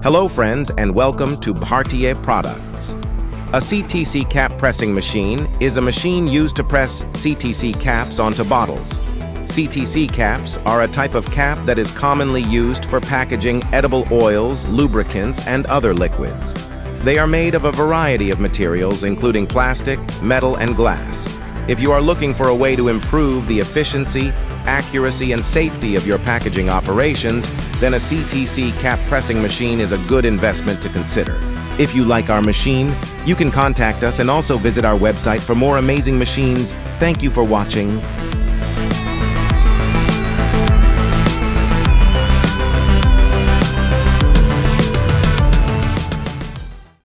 Hello friends and welcome to Bhartiye Products. A CTC cap pressing machine is a machine used to press CTC caps onto bottles. CTC caps are a type of cap that is commonly used for packaging edible oils, lubricants, and other liquids. They are made of a variety of materials including plastic, metal, and glass. If you are looking for a way to improve the efficiency, accuracy, and safety of your packaging operations, then a CTC cap pressing machine is a good investment to consider. If you like our machine, you can contact us and also visit our website for more amazing machines. Thank you for watching.